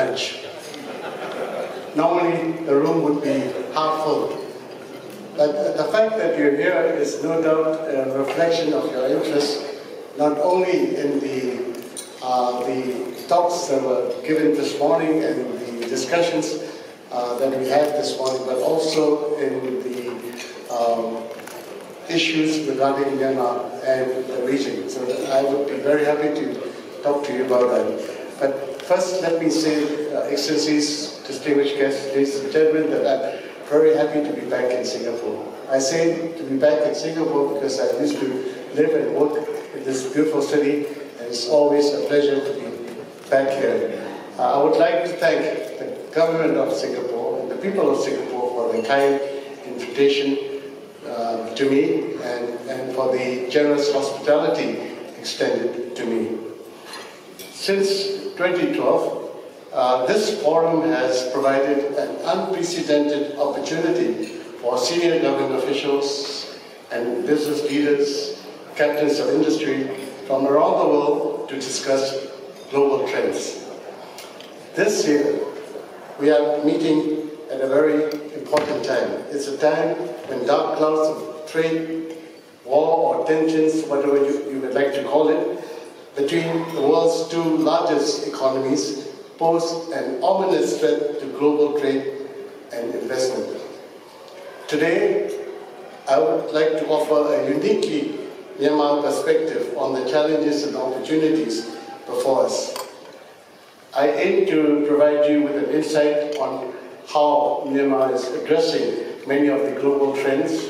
lunch. Normally, the room would be half full. But the fact that you're here is no doubt a reflection of your interest, not only in the, uh, the talks that were given this morning and the discussions uh, that we had this morning, but also in the um, issues regarding Myanmar and the region. So I would be very happy to talk to you about that. But first, let me say, uh, Excellencies, distinguished guests, ladies and gentlemen, that I'm very happy to be back in Singapore. I say to be back in Singapore because I used to live and work in this beautiful city, and it's always a pleasure to be back here. Uh, I would like to thank the government of Singapore and the people of Singapore for the kind invitation uh, to me and, and for the generous hospitality extended to me. Since 2012, uh, this forum has provided an unprecedented opportunity for senior government officials and business leaders, captains of industry from around the world to discuss global trends. This year, we are meeting at a very important time. It's a time when dark clouds of trade, war, or tensions, whatever you, you would like to call it, between the world's two largest economies pose an ominous threat to global trade and investment. Today, I would like to offer a uniquely Myanmar perspective on the challenges and opportunities before us. I aim to provide you with an insight on how Myanmar is addressing many of the global trends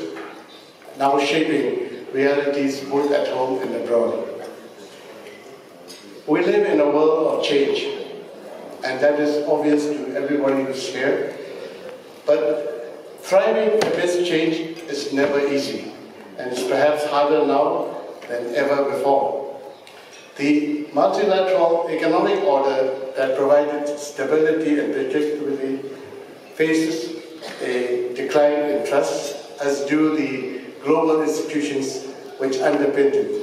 now shaping realities both at home and abroad. We live in a world of change, and that is obvious to everybody who's here. But thriving amidst change is never easy, and it's perhaps harder now than ever before. The multilateral economic order that provided stability and predictability faces a decline in trust, as do the global institutions which underpinned it.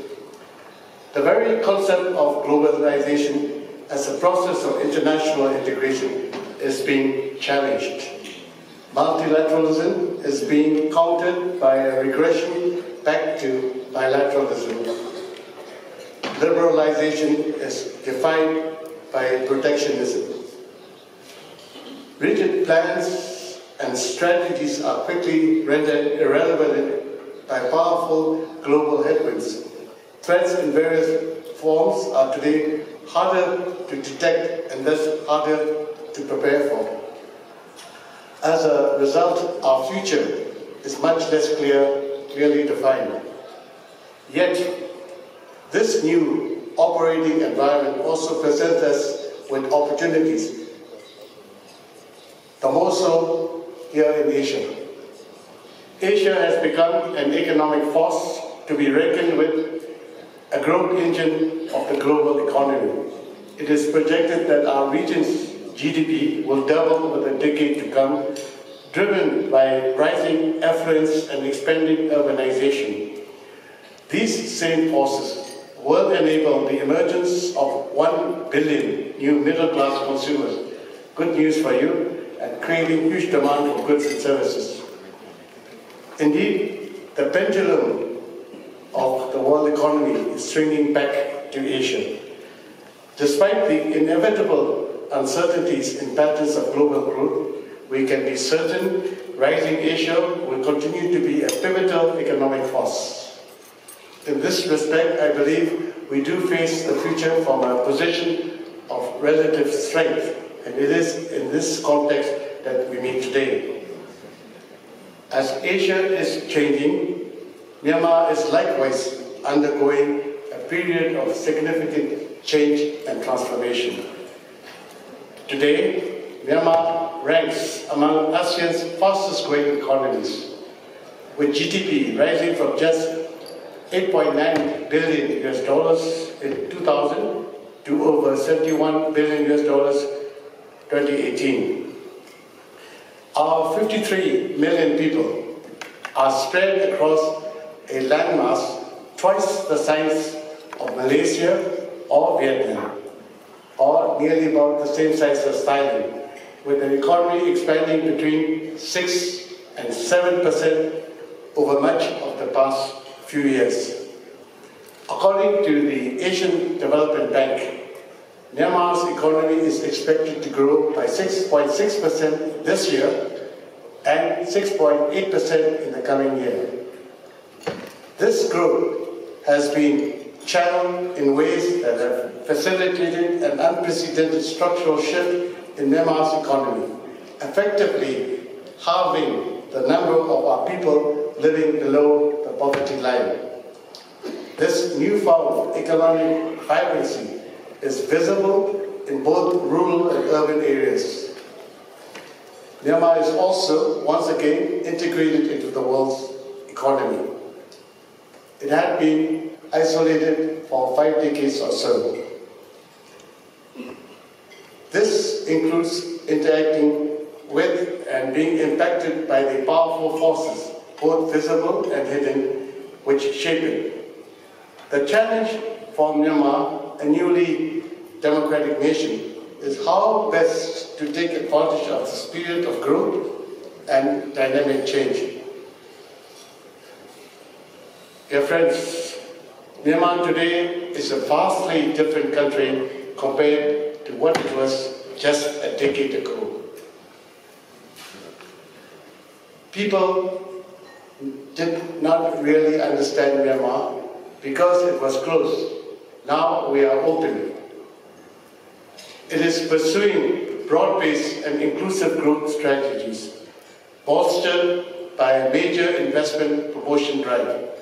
The very concept of globalization as a process of international integration is being challenged. Multilateralism is being countered by a regression back to bilateralism. Liberalization is defined by protectionism. Rigid plans and strategies are quickly rendered irrelevant by powerful global headwinds Threats in various forms are today harder to detect and thus harder to prepare for. As a result, our future is much less clear, clearly defined. Yet, this new operating environment also presents us with opportunities, the more so here in Asia. Asia has become an economic force to be reckoned with a growth engine of the global economy. It is projected that our region's GDP will double over the decade to come, driven by rising affluence and expanding urbanization. These same forces will enable the emergence of 1 billion new middle-class consumers. Good news for you, and creating huge demand for goods and services. Indeed, the pendulum of the world economy is swinging back to Asia. Despite the inevitable uncertainties in patterns of global growth, we can be certain rising Asia will continue to be a pivotal economic force. In this respect, I believe we do face the future from a position of relative strength, and it is in this context that we meet today. As Asia is changing, Myanmar is likewise undergoing a period of significant change and transformation. Today, Myanmar ranks among ASEAN's fastest growing economies, with GDP rising from just 8.9 billion US dollars in 2000 to over 71 billion US dollars 2018. Our 53 million people are spread across a landmass twice the size of Malaysia or Vietnam. or nearly about the same size as Thailand, with an economy expanding between 6 and 7% over much of the past few years. According to the Asian Development Bank, Myanmar's economy is expected to grow by 6.6% this year and 6.8% in the coming year. This growth has been channeled in ways that have facilitated an unprecedented structural shift in Myanmar's economy, effectively halving the number of our people living below the poverty line. This newfound economic vibrancy is visible in both rural and urban areas. Myanmar is also, once again, integrated into the world's economy. It had been isolated for five decades or so. This includes interacting with and being impacted by the powerful forces, both visible and hidden, which shape it. The challenge for Myanmar, a newly democratic nation, is how best to take advantage of the spirit of growth and dynamic change. Dear friends, Myanmar today is a vastly different country compared to what it was just a decade ago. People did not really understand Myanmar because it was closed. Now we are open. It is pursuing broad-based and inclusive growth strategies, bolstered by a major investment promotion drive.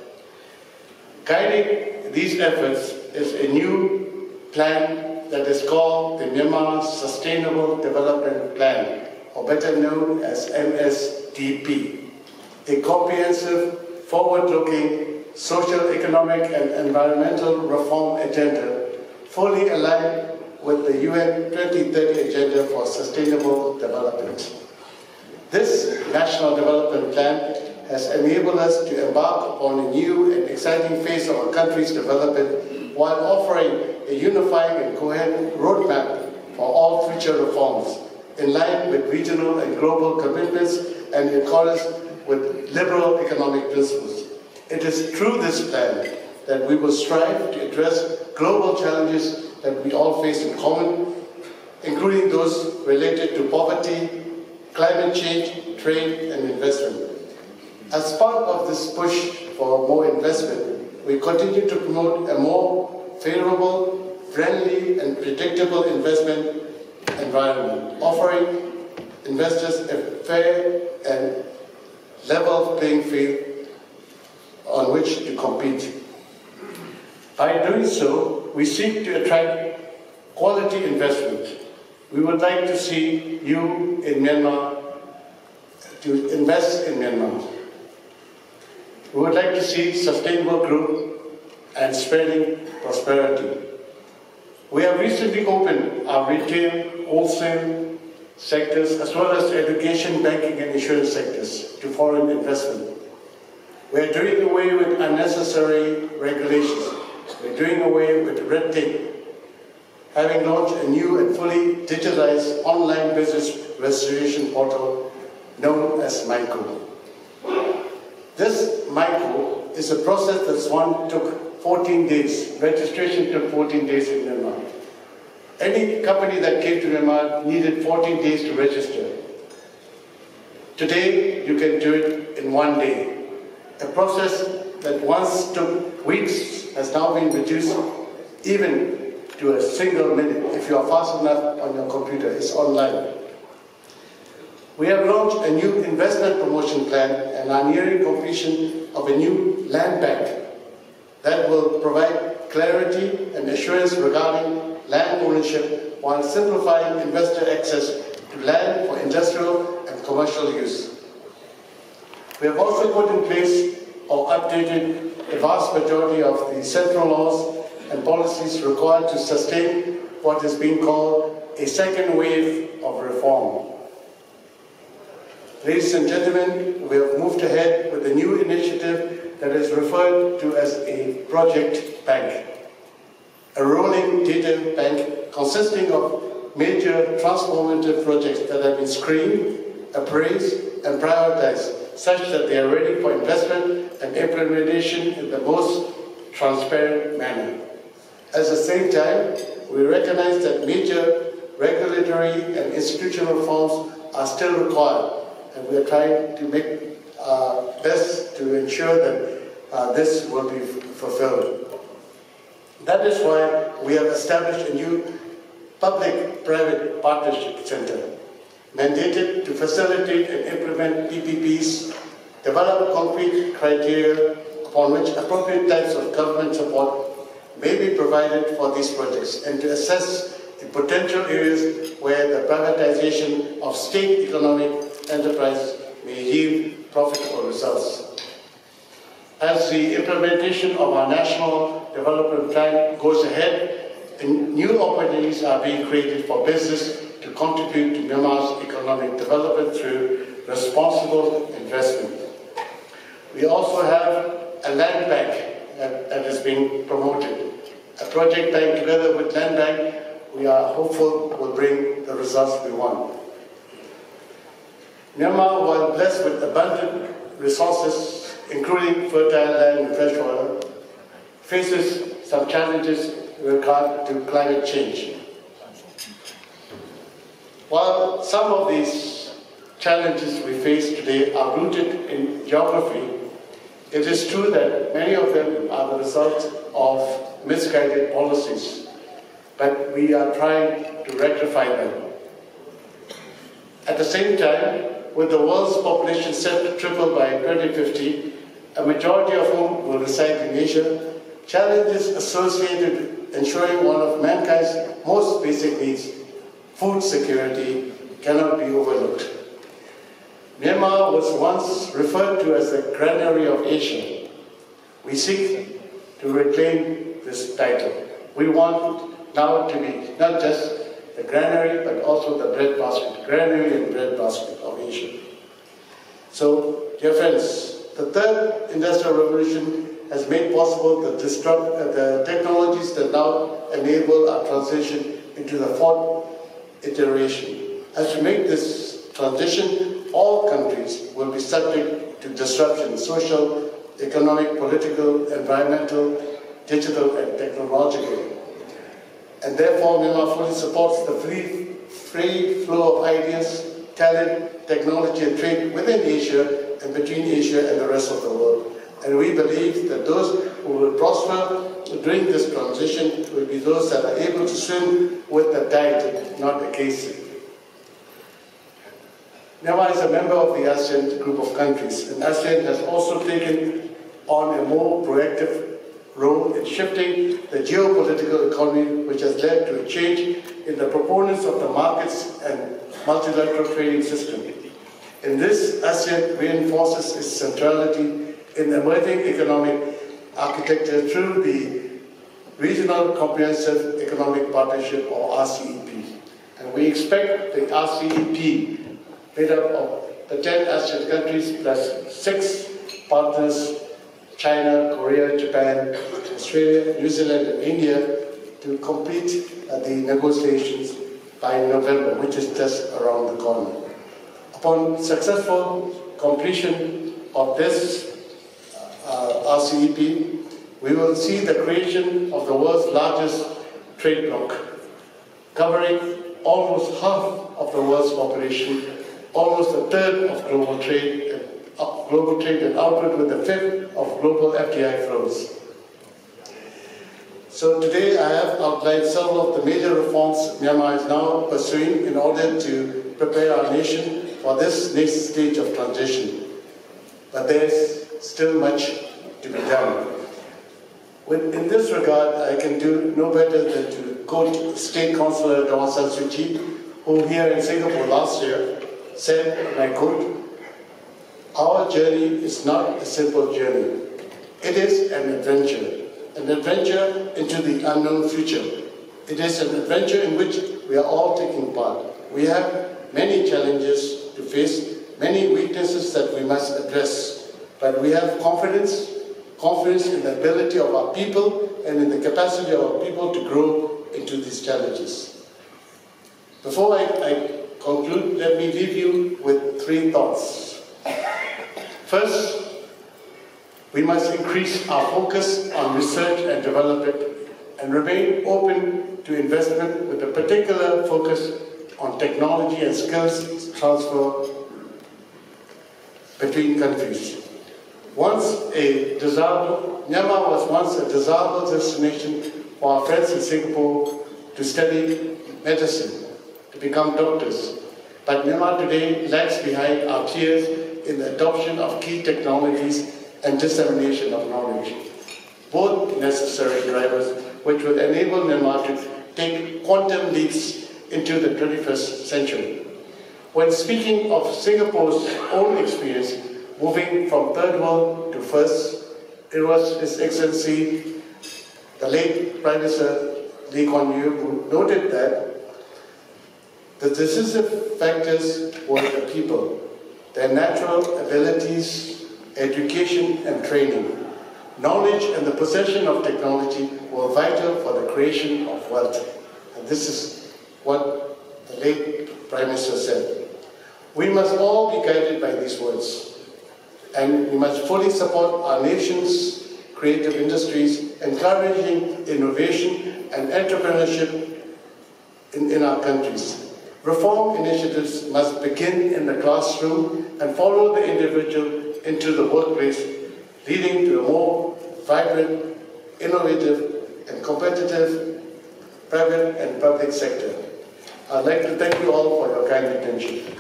Guiding these efforts is a new plan that is called the Myanmar Sustainable Development Plan, or better known as MSDP, a comprehensive, forward-looking social, economic, and environmental reform agenda fully aligned with the UN 2030 Agenda for Sustainable Development. This National Development Plan has enabled us to embark upon a new and exciting phase of our country's development while offering a unifying and coherent roadmap for all future reforms in line with regional and global commitments and in accordance with liberal economic principles. It is through this plan that we will strive to address global challenges that we all face in common, including those related to poverty, climate change, trade, and investment. As part of this push for more investment, we continue to promote a more favorable, friendly, and predictable investment environment, offering investors a fair and level playing field on which to compete. By doing so, we seek to attract quality investment. We would like to see you in Myanmar to invest in Myanmar. We would like to see sustainable growth and spreading prosperity. We have recently opened our retail, wholesale sectors as well as education, banking and insurance sectors to foreign investment. We are doing away with unnecessary regulations. We're doing away with red tape. Having launched a new and fully digitalized online business registration portal known as MyCo. This MyCo is a process that one took 14 days. Registration took 14 days in Myanmar. Any company that came to Myanmar needed 14 days to register. Today, you can do it in one day. A process that once took weeks has now been reduced even to a single minute if you are fast enough on your computer. It's online. We have launched a new investment promotion plan and are nearing completion of a new land bank that will provide clarity and assurance regarding land ownership while simplifying investor access to land for industrial and commercial use. We have also put in place or updated the vast majority of the central laws and policies required to sustain what is being called a second wave of reform. Ladies and gentlemen, we have moved ahead with a new initiative that is referred to as a project bank, a rolling data bank consisting of major transformative projects that have been screened, appraised, and prioritized such that they are ready for investment and implementation in the most transparent manner. At the same time, we recognize that major regulatory and institutional reforms are still required, and we are trying to make our best to ensure that uh, this will be fulfilled. That is why we have established a new public-private partnership center mandated to facilitate and implement PPPs, develop concrete criteria upon which appropriate types of government support may be provided for these projects and to assess the potential areas where the privatization of state economic enterprise may yield profitable results. As the implementation of our national development plan goes ahead, new opportunities are being created for business to contribute to Myanmar's economic development through responsible investment. We also have a land bank that, that is being promoted. A project bank together with land bank, we are hopeful will bring the results we want. Myanmar, while blessed with abundant resources, including fertile land and fresh water, faces some challenges with regard to climate change. While some of these challenges we face today are rooted in geography, it is true that many of them are the result of misguided policies, but we are trying to rectify them. At the same time, with the world's population set to triple by 2050, a majority of whom will reside in Asia, challenges associated with ensuring one of mankind's most basic needs, food security, cannot be overlooked. Myanmar was once referred to as the granary of Asia. We seek to reclaim this title. We want now to be not just the granary, but also the bread basket, granary and bread basket of Asia. So, dear friends, the third industrial revolution has made possible the, disrupt, uh, the technologies that now enable our transition into the fourth iteration. As we make this transition, all countries will be subject to disruption, social, economic, political, environmental, digital, and technological. And therefore, Myanmar fully supports the free, free flow of ideas, talent, technology, and trade within Asia and between Asia and the rest of the world. And we believe that those who will prosper during this transition will be those that are able to swim with the tide, not against it. Myanmar is a member of the ASEAN group of countries, and ASEAN has also taken on a more proactive role in shifting the geopolitical economy, which has led to a change in the proponents of the markets and multilateral trading system. In this, ASEAN reinforces its centrality in emerging economic architecture through the Regional Comprehensive Economic Partnership, or RCEP. And we expect the RCEP made up of the 10 ASEAN countries plus six partners, China, Korea, Japan, Australia, New Zealand, and India, to complete uh, the negotiations by November, which is just around the corner. Upon successful completion of this uh, RCEP, we will see the creation of the world's largest trade bloc, covering almost half of the world's population almost a third of global trade, uh, global trade and output with a fifth of global FDI flows. So today I have outlined several of the major reforms Myanmar is now pursuing in order to prepare our nation for this next stage of transition. But there's still much to be done. With, in this regard, I can do no better than to quote State Counsellor Daw San Suu Kyi, who here in Singapore last year said, and I quote, our journey is not a simple journey. It is an adventure, an adventure into the unknown future. It is an adventure in which we are all taking part. We have many challenges to face, many weaknesses that we must address, but we have confidence, confidence in the ability of our people and in the capacity of our people to grow into these challenges. Before I, I conclude, let me leave you with three thoughts. First, we must increase our focus on research and development and remain open to investment with a particular focus on technology and skills transfer between countries. Once a desirable, Myanmar was once a desirable destination for our friends in Singapore to study medicine, to become doctors. But Myanmar today lags behind our peers in the adoption of key technologies and dissemination of knowledge. Both necessary drivers which will enable Myanmar to take quantum leaps into the 21st century. When speaking of Singapore's own experience, moving from third world to first, it was His Excellency, the late Prime Minister Lee Kuan Yew, who noted that the decisive factors were the people, their natural abilities, education and training. Knowledge and the possession of technology were vital for the creation of wealth. And this is what the late Prime Minister said. We must all be guided by these words. And we must fully support our nation's creative industries, encouraging innovation and entrepreneurship in, in our countries. Reform initiatives must begin in the classroom and follow the individual into the workplace, leading to a more vibrant, innovative, and competitive private and public sector. I'd like to thank you all for your kind attention.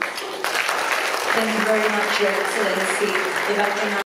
Thank you very much, Your Excellency.